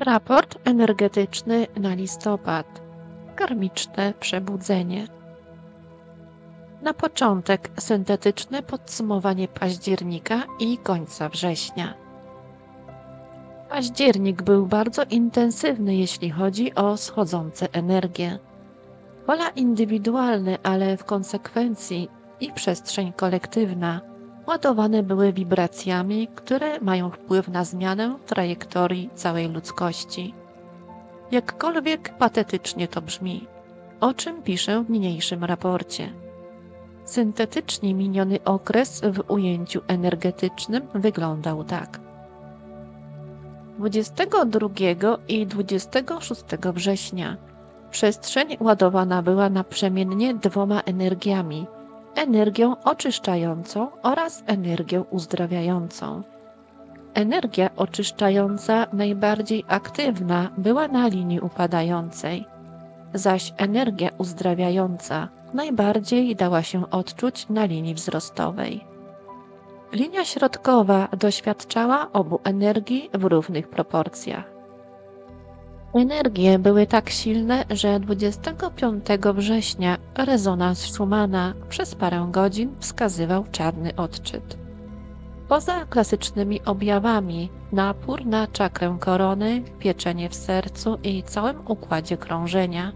Raport energetyczny na listopad. Karmiczne przebudzenie. Na początek syntetyczne podsumowanie października i końca września. Październik był bardzo intensywny, jeśli chodzi o schodzące energie. Pola indywidualne, ale w konsekwencji i przestrzeń kolektywna ładowane były wibracjami, które mają wpływ na zmianę trajektorii całej ludzkości. Jakkolwiek patetycznie to brzmi, o czym piszę w niniejszym raporcie. Syntetycznie miniony okres w ujęciu energetycznym wyglądał tak. 22 i 26 września przestrzeń ładowana była naprzemiennie dwoma energiami energią oczyszczającą oraz energią uzdrawiającą. Energia oczyszczająca najbardziej aktywna była na linii upadającej, zaś energia uzdrawiająca najbardziej dała się odczuć na linii wzrostowej. Linia środkowa doświadczała obu energii w równych proporcjach. Energie były tak silne, że 25 września rezonans Schumana przez parę godzin wskazywał czarny odczyt. Poza klasycznymi objawami, napór na czakrę korony, pieczenie w sercu i całym układzie krążenia,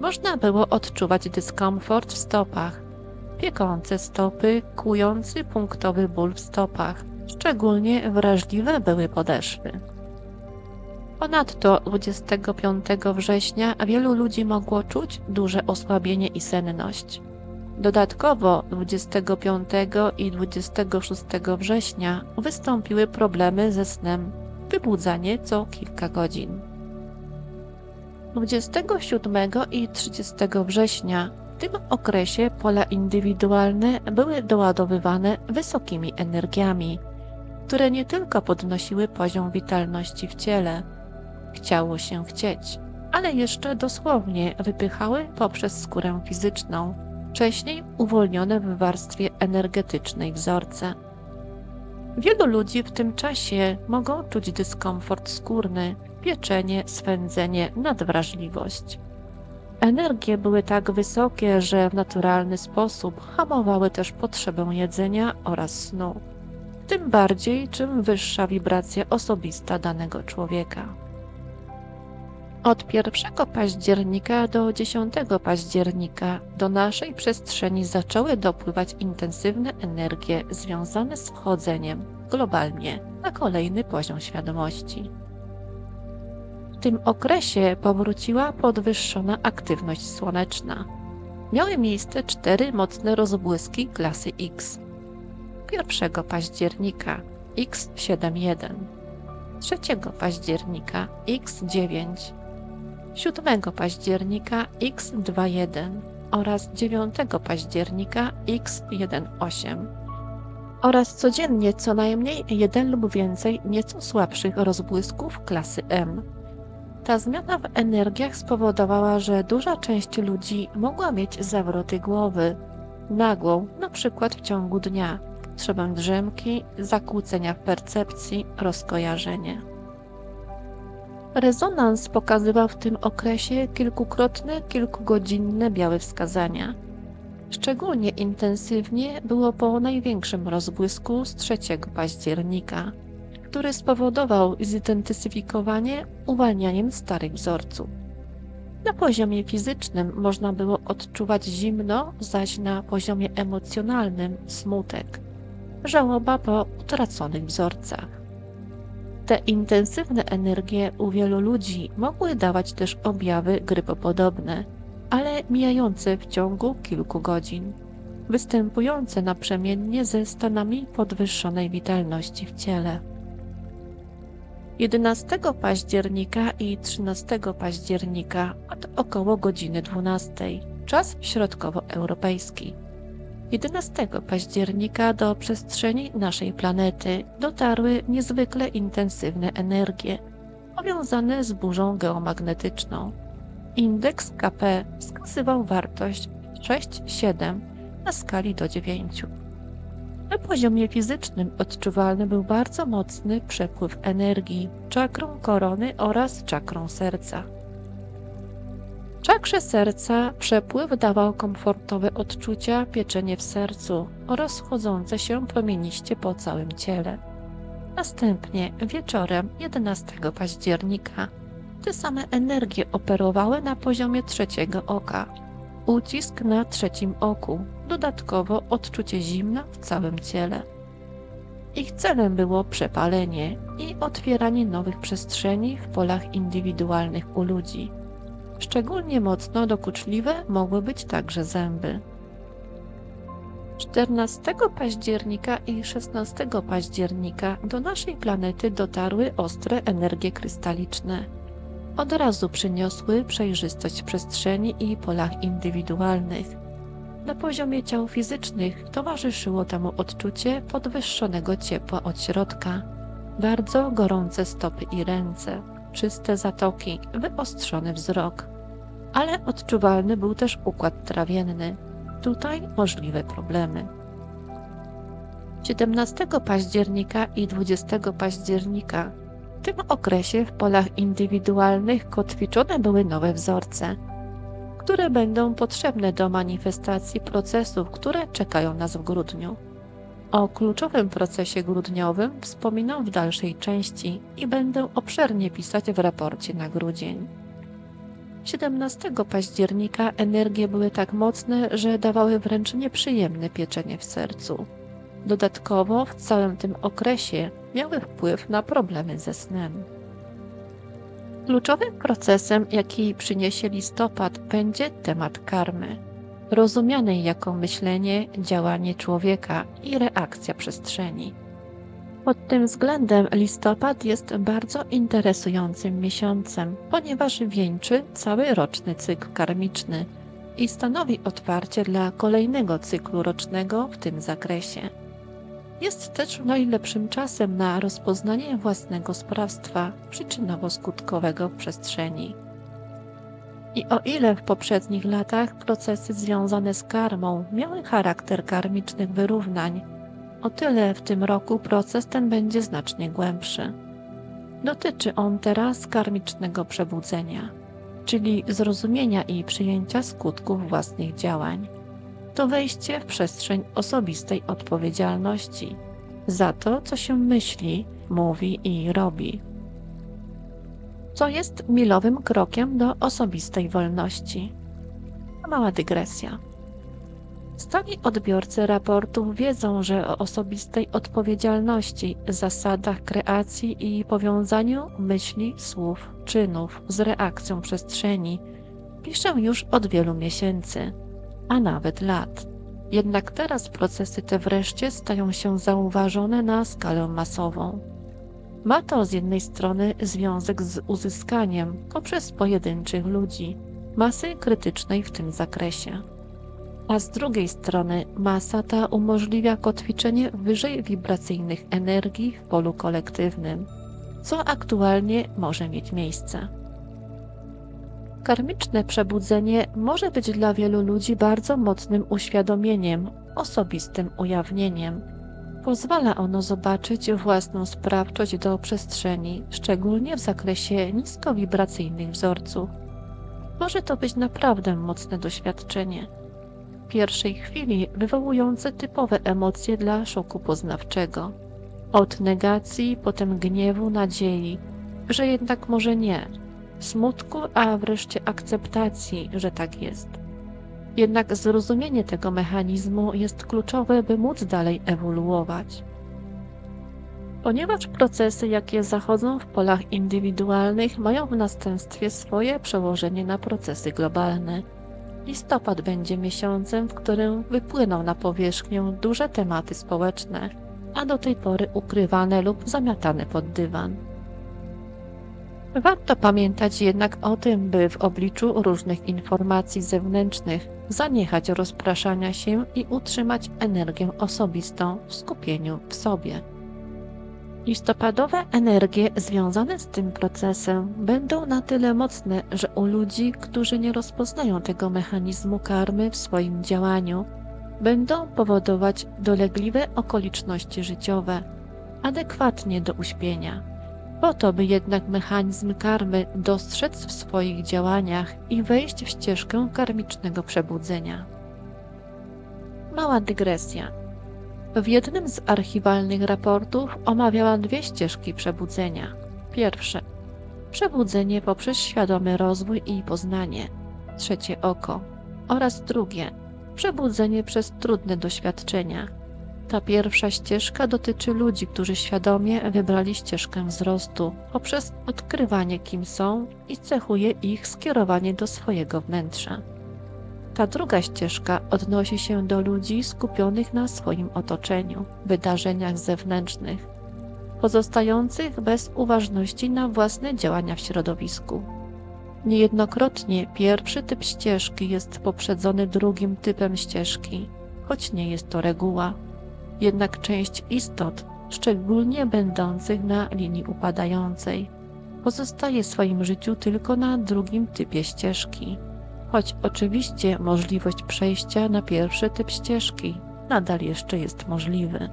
można było odczuwać dyskomfort w stopach, piekące stopy, kujący punktowy ból w stopach. Szczególnie wrażliwe były podeszwy. Ponadto 25 września wielu ludzi mogło czuć duże osłabienie i senność. Dodatkowo 25 i 26 września wystąpiły problemy ze snem, wybudzanie co kilka godzin. 27 i 30 września w tym okresie pola indywidualne były doładowywane wysokimi energiami, które nie tylko podnosiły poziom witalności w ciele, chciało się chcieć, ale jeszcze dosłownie wypychały poprzez skórę fizyczną, wcześniej uwolnione w warstwie energetycznej wzorce. Wielu ludzi w tym czasie mogą czuć dyskomfort skórny, pieczenie, swędzenie, nadwrażliwość. Energie były tak wysokie, że w naturalny sposób hamowały też potrzebę jedzenia oraz snu. Tym bardziej, czym wyższa wibracja osobista danego człowieka. Od 1 października do 10 października do naszej przestrzeni zaczęły dopływać intensywne energie związane z wchodzeniem globalnie na kolejny poziom świadomości. W tym okresie powróciła podwyższona aktywność słoneczna. Miały miejsce cztery mocne rozbłyski klasy X. 1 października X71, 3 października X9, 7 października X21 oraz 9 października X18 oraz codziennie co najmniej jeden lub więcej nieco słabszych rozbłysków klasy M. Ta zmiana w energiach spowodowała, że duża część ludzi mogła mieć zawroty głowy, nagłą, na przykład w ciągu dnia, potrzebę drzemki, zakłócenia w percepcji, rozkojarzenie. Rezonans pokazywał w tym okresie kilkukrotne, kilkugodzinne białe wskazania. Szczególnie intensywnie było po największym rozbłysku z 3 października, który spowodował zintensyfikowanie uwalnianiem starych wzorców. Na poziomie fizycznym można było odczuwać zimno, zaś na poziomie emocjonalnym smutek, żałoba po utraconych wzorcach. Te intensywne energie u wielu ludzi mogły dawać też objawy grypopodobne, ale mijające w ciągu kilku godzin, występujące naprzemiennie ze stanami podwyższonej witalności w ciele. 11 października i 13 października od około godziny 12, czas środkowoeuropejski. 11 października do przestrzeni naszej planety dotarły niezwykle intensywne energie powiązane z burzą geomagnetyczną. Indeks KP wskazywał wartość 6,7 na skali do 9. Na poziomie fizycznym odczuwalny był bardzo mocny przepływ energii czakrą korony oraz czakrą serca. Czakrze serca przepływ dawał komfortowe odczucia, pieczenie w sercu oraz chodzące się promieniście po całym ciele. Następnie wieczorem 11 października te same energie operowały na poziomie trzeciego oka. Ucisk na trzecim oku, dodatkowo odczucie zimna w całym ciele. Ich celem było przepalenie i otwieranie nowych przestrzeni w polach indywidualnych u ludzi. Szczególnie mocno dokuczliwe mogły być także zęby. 14 października i 16 października do naszej planety dotarły ostre energie krystaliczne. Od razu przyniosły przejrzystość przestrzeni i polach indywidualnych. Na poziomie ciał fizycznych towarzyszyło temu odczucie podwyższonego ciepła od środka, bardzo gorące stopy i ręce, czyste zatoki, wyostrzony wzrok. Ale odczuwalny był też układ trawienny. Tutaj możliwe problemy. 17 października i 20 października w tym okresie w polach indywidualnych kotwiczone były nowe wzorce, które będą potrzebne do manifestacji procesów, które czekają nas w grudniu. O kluczowym procesie grudniowym wspominam w dalszej części i będę obszernie pisać w raporcie na grudzień. 17 października energie były tak mocne, że dawały wręcz nieprzyjemne pieczenie w sercu. Dodatkowo w całym tym okresie miały wpływ na problemy ze snem. Kluczowym procesem, jaki przyniesie listopad, będzie temat karmy, rozumianej jako myślenie, działanie człowieka i reakcja przestrzeni. Pod tym względem listopad jest bardzo interesującym miesiącem, ponieważ wieńczy cały roczny cykl karmiczny i stanowi otwarcie dla kolejnego cyklu rocznego w tym zakresie. Jest też najlepszym czasem na rozpoznanie własnego sprawstwa przyczynowo-skutkowego w przestrzeni. I o ile w poprzednich latach procesy związane z karmą miały charakter karmicznych wyrównań, o tyle w tym roku proces ten będzie znacznie głębszy. Dotyczy on teraz karmicznego przebudzenia, czyli zrozumienia i przyjęcia skutków własnych działań. To wejście w przestrzeń osobistej odpowiedzialności za to, co się myśli, mówi i robi. Co jest milowym krokiem do osobistej wolności. Mała dygresja. Stali odbiorcy raportów wiedzą, że o osobistej odpowiedzialności, zasadach kreacji i powiązaniu myśli, słów, czynów z reakcją przestrzeni piszę już od wielu miesięcy, a nawet lat. Jednak teraz procesy te wreszcie stają się zauważone na skalę masową. Ma to z jednej strony związek z uzyskaniem poprzez pojedynczych ludzi masy krytycznej w tym zakresie a z drugiej strony masa ta umożliwia kotwiczenie wyżej wibracyjnych energii w polu kolektywnym, co aktualnie może mieć miejsce. Karmiczne przebudzenie może być dla wielu ludzi bardzo mocnym uświadomieniem, osobistym ujawnieniem. Pozwala ono zobaczyć własną sprawczość do przestrzeni, szczególnie w zakresie niskowibracyjnych wzorców. Może to być naprawdę mocne doświadczenie pierwszej chwili wywołujące typowe emocje dla szoku poznawczego. Od negacji, potem gniewu, nadziei, że jednak może nie, smutku, a wreszcie akceptacji, że tak jest. Jednak zrozumienie tego mechanizmu jest kluczowe, by móc dalej ewoluować. Ponieważ procesy, jakie zachodzą w polach indywidualnych, mają w następstwie swoje przełożenie na procesy globalne, Listopad będzie miesiącem, w którym wypłyną na powierzchnię duże tematy społeczne, a do tej pory ukrywane lub zamiatane pod dywan. Warto pamiętać jednak o tym, by w obliczu różnych informacji zewnętrznych zaniechać rozpraszania się i utrzymać energię osobistą w skupieniu w sobie. Listopadowe energie związane z tym procesem będą na tyle mocne, że u ludzi, którzy nie rozpoznają tego mechanizmu karmy w swoim działaniu, będą powodować dolegliwe okoliczności życiowe, adekwatnie do uśpienia. Po to, by jednak mechanizm karmy dostrzec w swoich działaniach i wejść w ścieżkę karmicznego przebudzenia. Mała dygresja. W jednym z archiwalnych raportów omawiała dwie ścieżki przebudzenia. Pierwsze przebudzenie poprzez świadomy rozwój i poznanie, trzecie oko, oraz drugie przebudzenie przez trudne doświadczenia. Ta pierwsza ścieżka dotyczy ludzi, którzy świadomie wybrali ścieżkę wzrostu poprzez odkrywanie, kim są i cechuje ich skierowanie do swojego wnętrza. Ta druga ścieżka odnosi się do ludzi skupionych na swoim otoczeniu, wydarzeniach zewnętrznych, pozostających bez uważności na własne działania w środowisku. Niejednokrotnie pierwszy typ ścieżki jest poprzedzony drugim typem ścieżki, choć nie jest to reguła. Jednak część istot, szczególnie będących na linii upadającej, pozostaje w swoim życiu tylko na drugim typie ścieżki choć oczywiście możliwość przejścia na pierwszy typ ścieżki nadal jeszcze jest możliwy.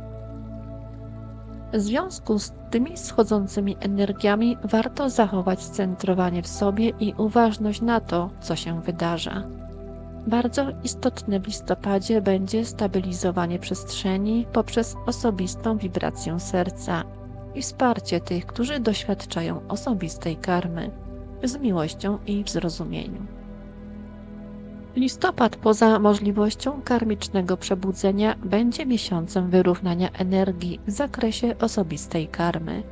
W związku z tymi schodzącymi energiami warto zachować scentrowanie w sobie i uważność na to, co się wydarza. Bardzo istotne w listopadzie będzie stabilizowanie przestrzeni poprzez osobistą wibrację serca i wsparcie tych, którzy doświadczają osobistej karmy, z miłością i w zrozumieniu. Listopad poza możliwością karmicznego przebudzenia będzie miesiącem wyrównania energii w zakresie osobistej karmy.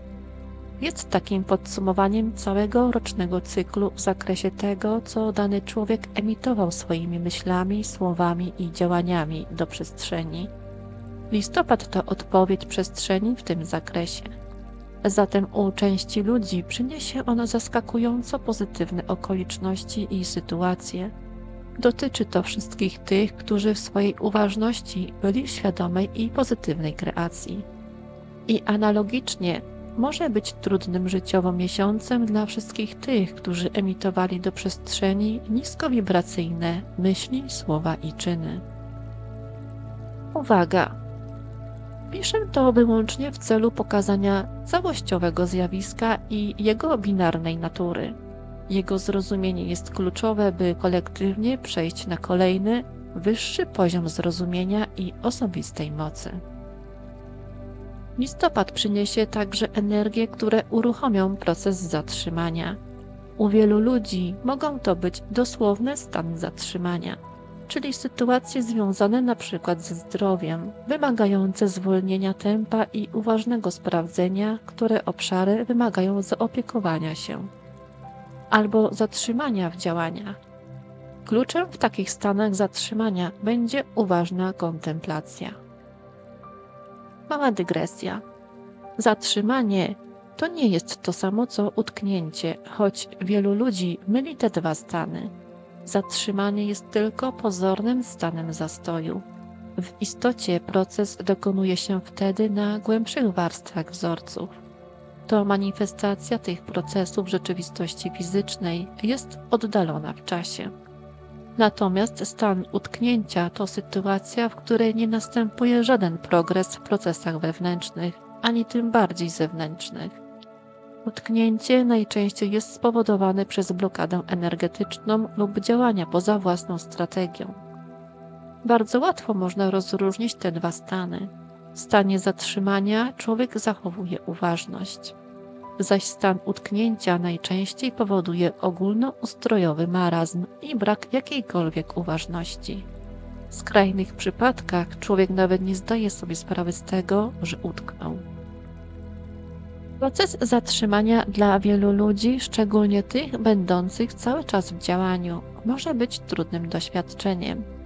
Jest takim podsumowaniem całego rocznego cyklu w zakresie tego, co dany człowiek emitował swoimi myślami, słowami i działaniami do przestrzeni. Listopad to odpowiedź przestrzeni w tym zakresie. Zatem u części ludzi przyniesie ono zaskakująco pozytywne okoliczności i sytuacje Dotyczy to wszystkich tych, którzy w swojej uważności byli świadomej i pozytywnej kreacji. I analogicznie może być trudnym życiowo miesiącem dla wszystkich tych, którzy emitowali do przestrzeni niskowibracyjne myśli, słowa i czyny. Uwaga! Piszę to wyłącznie w celu pokazania całościowego zjawiska i jego binarnej natury. Jego zrozumienie jest kluczowe, by kolektywnie przejść na kolejny, wyższy poziom zrozumienia i osobistej mocy. Listopad przyniesie także energie, które uruchomią proces zatrzymania. U wielu ludzi mogą to być dosłowne stany zatrzymania, czyli sytuacje związane np. ze zdrowiem, wymagające zwolnienia tempa i uważnego sprawdzenia, które obszary wymagają zaopiekowania się albo zatrzymania w działaniach. Kluczem w takich stanach zatrzymania będzie uważna kontemplacja. Mała dygresja. Zatrzymanie to nie jest to samo co utknięcie, choć wielu ludzi myli te dwa stany. Zatrzymanie jest tylko pozornym stanem zastoju. W istocie proces dokonuje się wtedy na głębszych warstwach wzorców to manifestacja tych procesów rzeczywistości fizycznej jest oddalona w czasie. Natomiast stan utknięcia to sytuacja, w której nie następuje żaden progres w procesach wewnętrznych, ani tym bardziej zewnętrznych. Utknięcie najczęściej jest spowodowane przez blokadę energetyczną lub działania poza własną strategią. Bardzo łatwo można rozróżnić te dwa stany. W stanie zatrzymania człowiek zachowuje uważność zaś stan utknięcia najczęściej powoduje ogólnoustrojowy marazm i brak jakiejkolwiek uważności. W skrajnych przypadkach człowiek nawet nie zdaje sobie sprawy z tego, że utknął. Proces zatrzymania dla wielu ludzi, szczególnie tych będących cały czas w działaniu, może być trudnym doświadczeniem.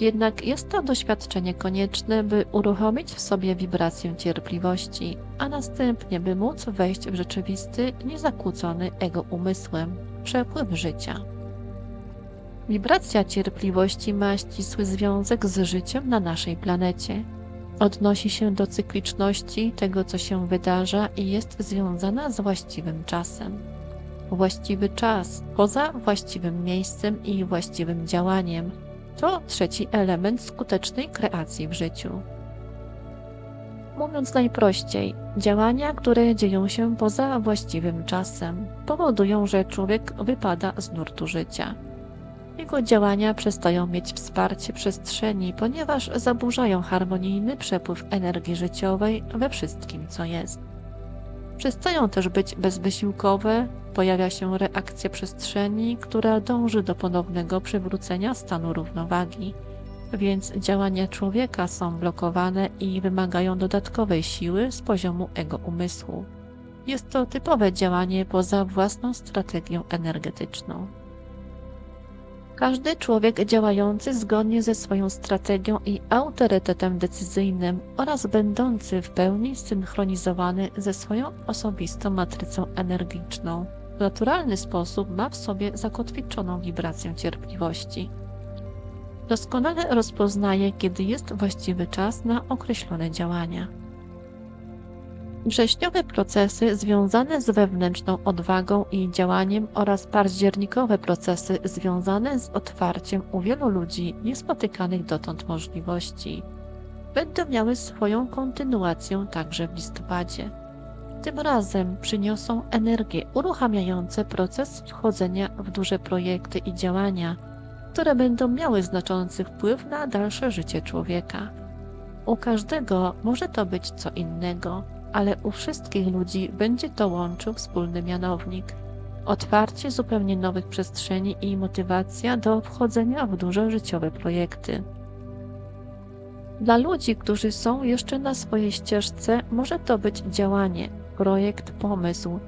Jednak jest to doświadczenie konieczne, by uruchomić w sobie wibrację cierpliwości, a następnie by móc wejść w rzeczywisty, niezakłócony ego umysłem przepływ życia. Wibracja cierpliwości ma ścisły związek z życiem na naszej planecie. Odnosi się do cykliczności tego, co się wydarza i jest związana z właściwym czasem. Właściwy czas, poza właściwym miejscem i właściwym działaniem, To trzeci element skutecznej kreacji w życiu. Mówiąc najprościej, działania, które dzieją się poza właściwym czasem, powodują, że człowiek wypada z nurtu życia. Jego działania przestają mieć wsparcie przestrzeni, ponieważ zaburzają harmonijny przepływ energii życiowej we wszystkim, co jest. Przestają też być bezwysiłkowe, pojawia się reakcja przestrzeni, która dąży do ponownego przywrócenia stanu równowagi, więc działania człowieka są blokowane i wymagają dodatkowej siły z poziomu ego umysłu. Jest to typowe działanie poza własną strategią energetyczną. Każdy człowiek działający zgodnie ze swoją strategią i autorytetem decyzyjnym oraz będący w pełni synchronizowany ze swoją osobistą matrycą energiczną, w naturalny sposób ma w sobie zakotwiczoną wibrację cierpliwości. Doskonale rozpoznaje, kiedy jest właściwy czas na określone działania. Wrześniowe procesy związane z wewnętrzną odwagą i działaniem oraz październikowe procesy związane z otwarciem u wielu ludzi niespotykanych dotąd możliwości będą miały swoją kontynuację także w listopadzie. Tym razem przyniosą energię uruchamiające proces wchodzenia w duże projekty i działania, które będą miały znaczący wpływ na dalsze życie człowieka. U każdego może to być co innego ale u wszystkich ludzi będzie to łączył wspólny mianownik otwarcie zupełnie nowych przestrzeni i motywacja do wchodzenia w duże życiowe projekty. Dla ludzi, którzy są jeszcze na swojej ścieżce, może to być działanie, projekt, pomysł,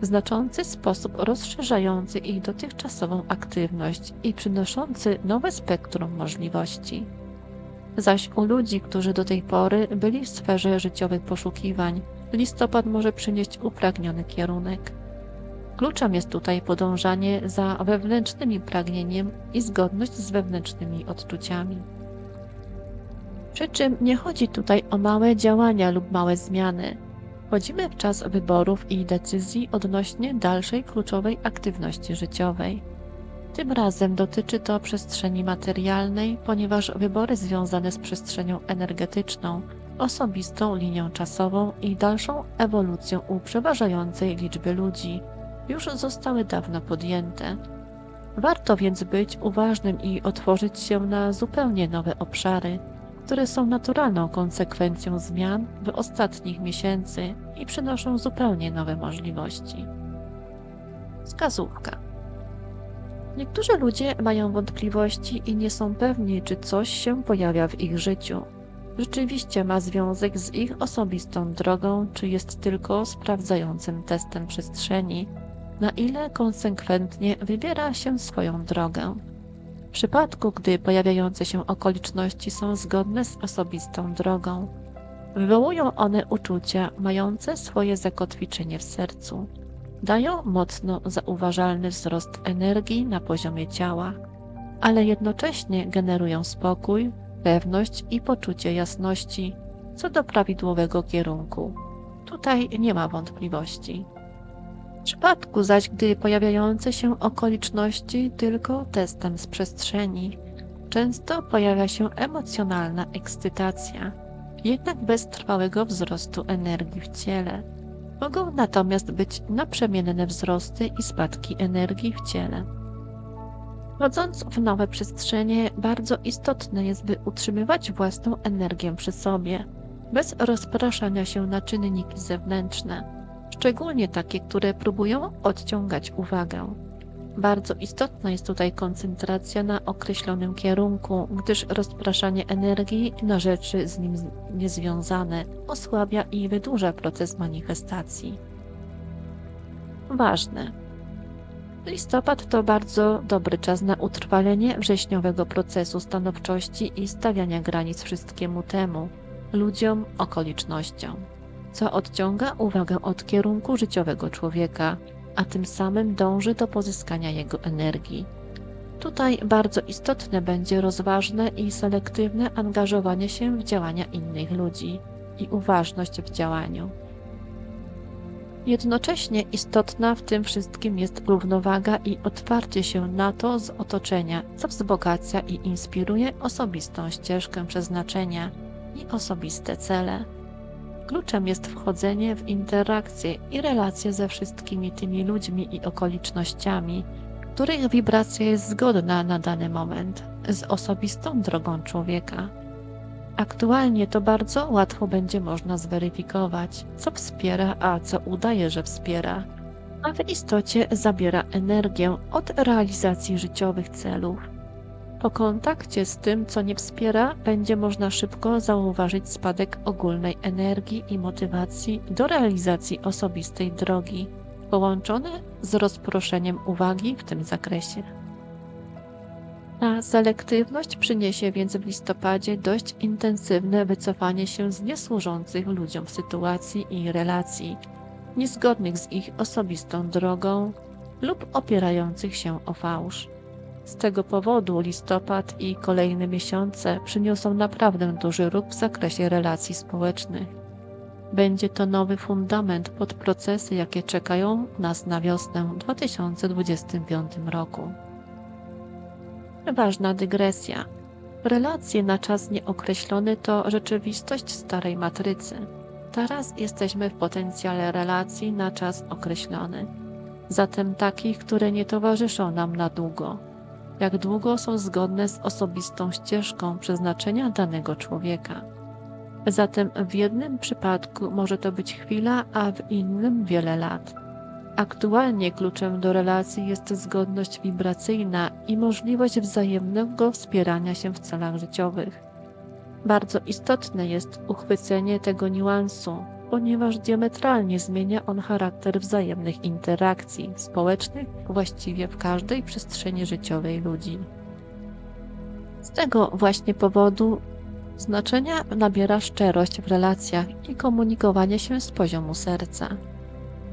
w znaczący sposób rozszerzający ich dotychczasową aktywność i przynoszący nowe spektrum możliwości. Zaś u ludzi, którzy do tej pory byli w sferze życiowych poszukiwań, listopad może przynieść upragniony kierunek. Kluczem jest tutaj podążanie za wewnętrznym pragnieniem i zgodność z wewnętrznymi odczuciami. Przy czym nie chodzi tutaj o małe działania lub małe zmiany. Chodzimy w czas wyborów i decyzji odnośnie dalszej kluczowej aktywności życiowej. Tym razem dotyczy to przestrzeni materialnej, ponieważ wybory związane z przestrzenią energetyczną, osobistą linią czasową i dalszą ewolucją u przeważającej liczby ludzi już zostały dawno podjęte. Warto więc być uważnym i otworzyć się na zupełnie nowe obszary, które są naturalną konsekwencją zmian w ostatnich miesięcy i przynoszą zupełnie nowe możliwości. Wskazówka. Niektórzy ludzie mają wątpliwości i nie są pewni, czy coś się pojawia w ich życiu. Rzeczywiście ma związek z ich osobistą drogą, czy jest tylko sprawdzającym testem przestrzeni, na ile konsekwentnie wybiera się swoją drogę. W przypadku, gdy pojawiające się okoliczności są zgodne z osobistą drogą, wywołują one uczucia mające swoje zakotwiczenie w sercu dają mocno zauważalny wzrost energii na poziomie ciała, ale jednocześnie generują spokój, pewność i poczucie jasności co do prawidłowego kierunku. Tutaj nie ma wątpliwości. W przypadku zaś, gdy pojawiające się okoliczności tylko testem z przestrzeni, często pojawia się emocjonalna ekscytacja, jednak bez trwałego wzrostu energii w ciele. Mogą natomiast być naprzemienne wzrosty i spadki energii w ciele. Wchodząc w nowe przestrzenie, bardzo istotne jest, by utrzymywać własną energię przy sobie, bez rozpraszania się na czynniki zewnętrzne, szczególnie takie, które próbują odciągać uwagę. Bardzo istotna jest tutaj koncentracja na określonym kierunku, gdyż rozpraszanie energii na rzeczy z nim niezwiązane osłabia i wydłuża proces manifestacji. Ważne. Listopad to bardzo dobry czas na utrwalenie wrześniowego procesu stanowczości i stawiania granic wszystkiemu temu, ludziom, okolicznościom, co odciąga uwagę od kierunku życiowego człowieka, a tym samym dąży do pozyskania jego energii. Tutaj bardzo istotne będzie rozważne i selektywne angażowanie się w działania innych ludzi i uważność w działaniu. Jednocześnie istotna w tym wszystkim jest równowaga i otwarcie się na to z otoczenia, co wzbogaca i inspiruje osobistą ścieżkę przeznaczenia i osobiste cele. Kluczem jest wchodzenie w interakcje i relacje ze wszystkimi tymi ludźmi i okolicznościami, których wibracja jest zgodna na dany moment z osobistą drogą człowieka. Aktualnie to bardzo łatwo będzie można zweryfikować, co wspiera, a co udaje, że wspiera, a w istocie zabiera energię od realizacji życiowych celów. Po kontakcie z tym, co nie wspiera, będzie można szybko zauważyć spadek ogólnej energii i motywacji do realizacji osobistej drogi, połączone z rozproszeniem uwagi w tym zakresie. Ta selektywność przyniesie więc w listopadzie dość intensywne wycofanie się z niesłużących ludziom sytuacji i relacji, niezgodnych z ich osobistą drogą lub opierających się o fałsz. Z tego powodu listopad i kolejne miesiące przyniosą naprawdę duży ruch w zakresie relacji społecznych. Będzie to nowy fundament pod procesy, jakie czekają nas na wiosnę 2025 roku. Ważna dygresja. Relacje na czas nieokreślony to rzeczywistość starej matrycy. Teraz jesteśmy w potencjale relacji na czas określony, zatem takich, które nie towarzyszą nam na długo. Jak długo są zgodne z osobistą ścieżką przeznaczenia danego człowieka. Zatem w jednym przypadku może to być chwila, a w innym wiele lat. Aktualnie kluczem do relacji jest zgodność wibracyjna i możliwość wzajemnego wspierania się w celach życiowych. Bardzo istotne jest uchwycenie tego niuansu, ponieważ diametralnie zmienia on charakter wzajemnych interakcji społecznych właściwie w każdej przestrzeni życiowej ludzi. Z tego właśnie powodu znaczenia nabiera szczerość w relacjach i komunikowanie się z poziomu serca.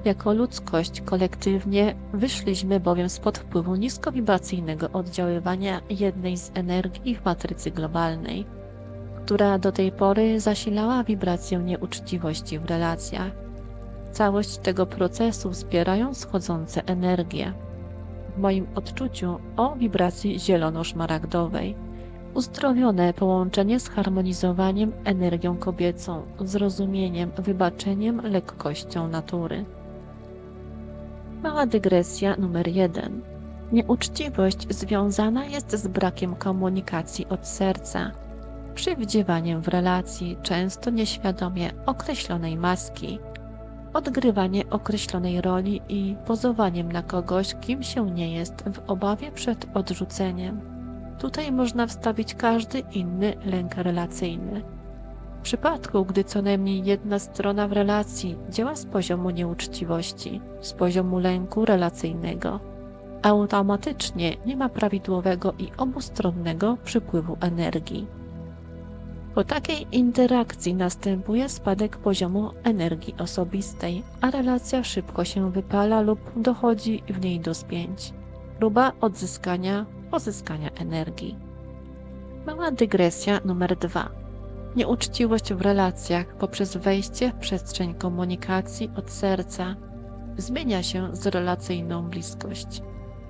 Jako ludzkość kolektywnie wyszliśmy bowiem spod wpływu niskowibracyjnego oddziaływania jednej z energii w matrycy globalnej, która do tej pory zasilała wibrację nieuczciwości w relacjach. Całość tego procesu wspierają schodzące energie. W moim odczuciu o wibracji zielono-szmaragdowej. Uzdrowione połączenie z harmonizowaniem energią kobiecą, zrozumieniem, wybaczeniem, lekkością natury. Mała dygresja numer jeden. Nieuczciwość związana jest z brakiem komunikacji od serca, przywdziewaniem w relacji często nieświadomie określonej maski, odgrywanie określonej roli i pozowaniem na kogoś, kim się nie jest w obawie przed odrzuceniem. Tutaj można wstawić każdy inny lęk relacyjny w przypadku, gdy co najmniej jedna strona w relacji działa z poziomu nieuczciwości, z poziomu lęku relacyjnego, automatycznie nie ma prawidłowego i obustronnego przypływu energii. Po takiej interakcji następuje spadek poziomu energii osobistej, a relacja szybko się wypala lub dochodzi w niej do spięć. Próba odzyskania, pozyskania energii. Mała dygresja numer dwa Nieuczciwość w relacjach poprzez wejście w przestrzeń komunikacji od serca zmienia się z relacyjną bliskość.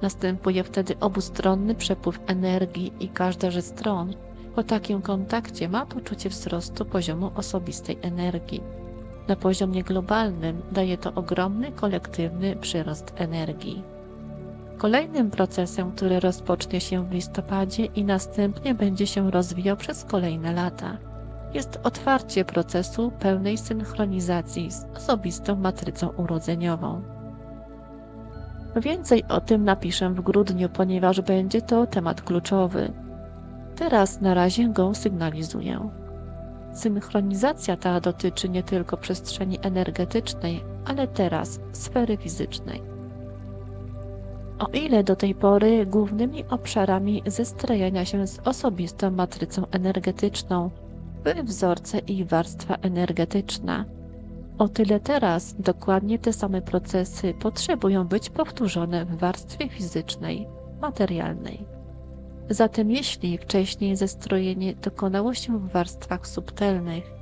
Następuje wtedy obustronny przepływ energii i każda ze stron po takim kontakcie ma poczucie wzrostu poziomu osobistej energii. Na poziomie globalnym daje to ogromny kolektywny przyrost energii. Kolejnym procesem, który rozpocznie się w listopadzie i następnie będzie się rozwijał przez kolejne lata, jest otwarcie procesu pełnej synchronizacji z osobistą matrycą urodzeniową. Więcej o tym napiszę w grudniu, ponieważ będzie to temat kluczowy. Teraz na razie go sygnalizuję. Synchronizacja ta dotyczy nie tylko przestrzeni energetycznej, ale teraz sfery fizycznej. O ile do tej pory głównymi obszarami zestrajania się z osobistą matrycą energetyczną były wzorce i warstwa energetyczna. O tyle teraz dokładnie te same procesy potrzebują być powtórzone w warstwie fizycznej, materialnej. Zatem jeśli wcześniej zestrojenie dokonało się w warstwach subtelnych,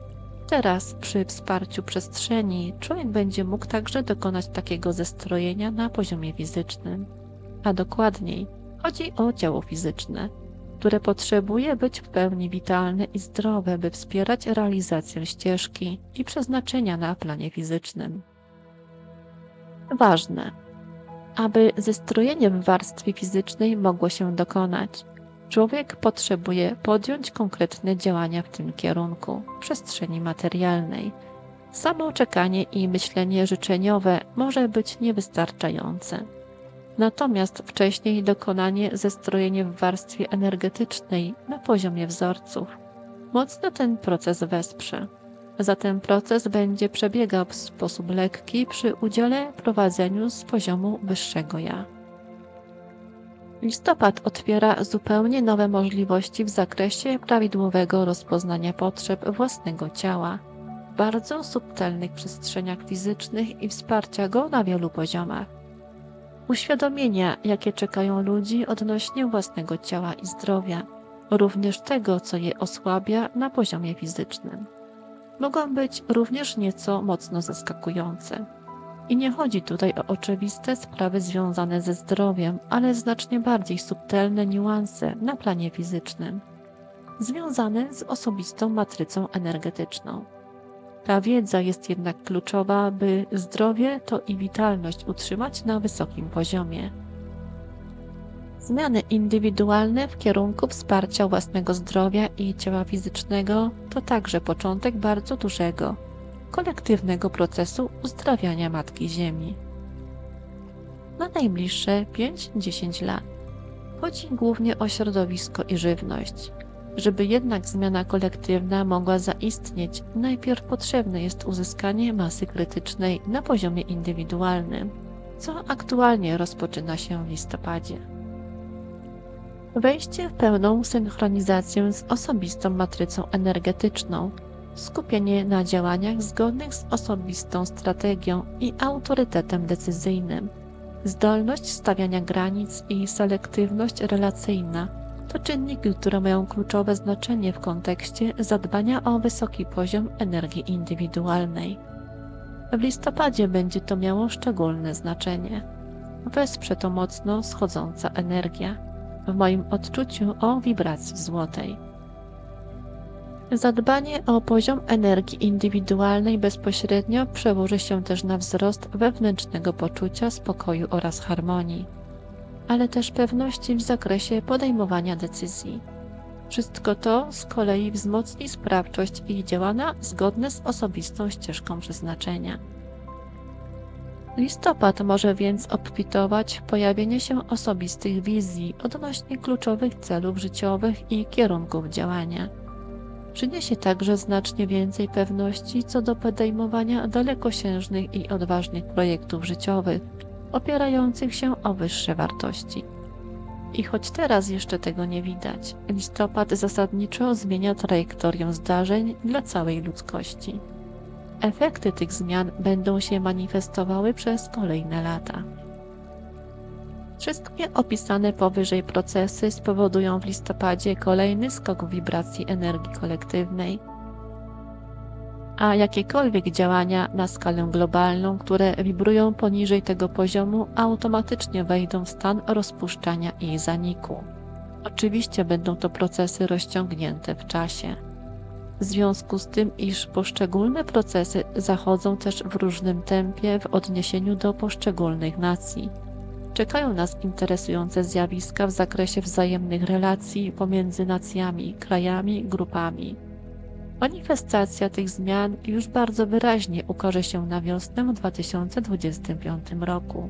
Teraz, przy wsparciu przestrzeni, człowiek będzie mógł także dokonać takiego zestrojenia na poziomie fizycznym. A dokładniej, chodzi o ciało fizyczne, które potrzebuje być w pełni witalne i zdrowe, by wspierać realizację ścieżki i przeznaczenia na planie fizycznym. Ważne, aby zestrojenie w warstwie fizycznej mogło się dokonać, człowiek potrzebuje podjąć konkretne działania w tym kierunku w przestrzeni materialnej. Samo czekanie i myślenie życzeniowe może być niewystarczające. Natomiast wcześniej dokonanie zestrojenia w warstwie energetycznej na poziomie wzorców mocno ten proces wesprze. Zatem proces będzie przebiegał w sposób lekki przy udziale prowadzeniu z poziomu wyższego ja. Listopad otwiera zupełnie nowe możliwości w zakresie prawidłowego rozpoznania potrzeb własnego ciała, bardzo subtelnych przestrzeniach fizycznych i wsparcia go na wielu poziomach. Uświadomienia, jakie czekają ludzi odnośnie własnego ciała i zdrowia, również tego, co je osłabia na poziomie fizycznym mogą być również nieco mocno zaskakujące. I nie chodzi tutaj o oczywiste sprawy związane ze zdrowiem, ale znacznie bardziej subtelne niuanse na planie fizycznym, związane z osobistą matrycą energetyczną. Ta wiedza jest jednak kluczowa, by zdrowie to i witalność utrzymać na wysokim poziomie. Zmiany indywidualne w kierunku wsparcia własnego zdrowia i ciała fizycznego to także początek bardzo dużego, kolektywnego procesu uzdrawiania Matki Ziemi. Na najbliższe 5-10 lat chodzi głównie o środowisko i żywność. Żeby jednak zmiana kolektywna mogła zaistnieć, najpierw potrzebne jest uzyskanie masy krytycznej na poziomie indywidualnym, co aktualnie rozpoczyna się w listopadzie. Wejście w pełną synchronizację z osobistą matrycą energetyczną, skupienie na działaniach zgodnych z osobistą strategią i autorytetem decyzyjnym, zdolność stawiania granic i selektywność relacyjna to czynniki, które mają kluczowe znaczenie w kontekście zadbania o wysoki poziom energii indywidualnej. W listopadzie będzie to miało szczególne znaczenie. Wesprze to mocno schodząca energia w moim odczuciu o wibracji złotej. Zadbanie o poziom energii indywidualnej bezpośrednio przełoży się też na wzrost wewnętrznego poczucia spokoju oraz harmonii, ale też pewności w zakresie podejmowania decyzji. Wszystko to z kolei wzmocni sprawczość i działania zgodne z osobistą ścieżką przeznaczenia. Listopad może więc obfitować pojawienie się osobistych wizji odnośnie kluczowych celów życiowych i kierunków działania. Przyniesie także znacznie więcej pewności co do podejmowania dalekosiężnych i odważnych projektów życiowych, opierających się o wyższe wartości. I choć teraz jeszcze tego nie widać, listopad zasadniczo zmienia trajektorię zdarzeń dla całej ludzkości. Efekty tych zmian będą się manifestowały przez kolejne lata. Wszystkie opisane powyżej procesy spowodują w listopadzie kolejny skok wibracji energii kolektywnej, a jakiekolwiek działania na skalę globalną, które wibrują poniżej tego poziomu, automatycznie wejdą w stan rozpuszczania i zaniku. Oczywiście będą to procesy rozciągnięte w czasie w związku z tym, iż poszczególne procesy zachodzą też w różnym tempie w odniesieniu do poszczególnych nacji. Czekają nas interesujące zjawiska w zakresie wzajemnych relacji pomiędzy nacjami, krajami, grupami. Manifestacja tych zmian już bardzo wyraźnie ukaże się na wiosnę w 2025 roku.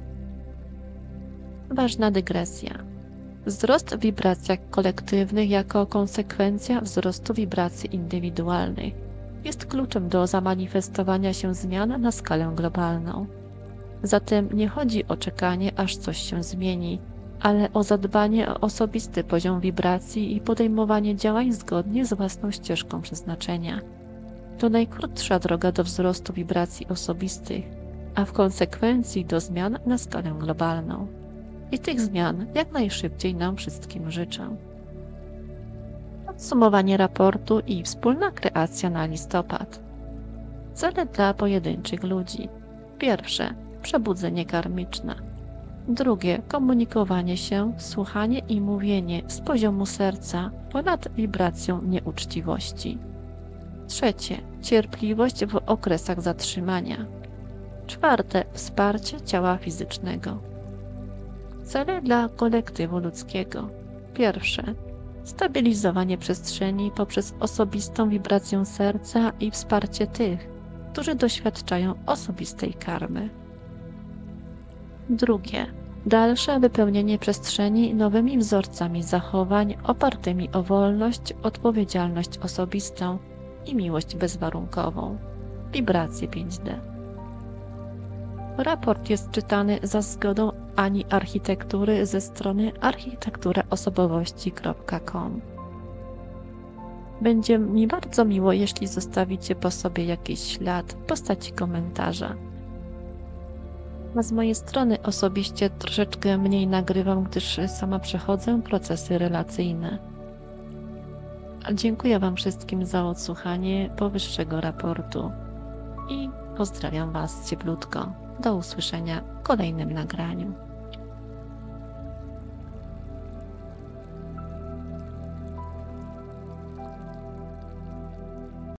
Ważna dygresja. Wzrost w wibracjach kolektywnych jako konsekwencja wzrostu wibracji indywidualnych jest kluczem do zamanifestowania się zmian na skalę globalną. Zatem nie chodzi o czekanie, aż coś się zmieni, ale o zadbanie o osobisty poziom wibracji i podejmowanie działań zgodnie z własną ścieżką przeznaczenia. To najkrótsza droga do wzrostu wibracji osobistych, a w konsekwencji do zmian na skalę globalną i tych zmian jak najszybciej nam wszystkim życzę. Podsumowanie raportu i wspólna kreacja na listopad. Cele dla pojedynczych ludzi. Pierwsze przebudzenie karmiczne. Drugie komunikowanie się, słuchanie i mówienie z poziomu serca ponad wibracją nieuczciwości. Trzecie cierpliwość w okresach zatrzymania. Czwarte wsparcie ciała fizycznego. Cele dla kolektywu ludzkiego. Pierwsze stabilizowanie przestrzeni poprzez osobistą wibrację serca i wsparcie tych, którzy doświadczają osobistej karmy. Drugie. Dalsze wypełnienie przestrzeni nowymi wzorcami zachowań opartymi o wolność, odpowiedzialność osobistą i miłość bezwarunkową. Wibracje 5D. Raport jest czytany za zgodą Ani Architektury ze strony architekturaosobowości.com. Będzie mi bardzo miło, jeśli zostawicie po sobie jakiś ślad w postaci komentarza. A z mojej strony osobiście troszeczkę mniej nagrywam, gdyż sama przechodzę procesy relacyjne. Dziękuję Wam wszystkim za odsłuchanie powyższego raportu i pozdrawiam Was cieplutko. Do usłyszenia w kolejnym nagraniu.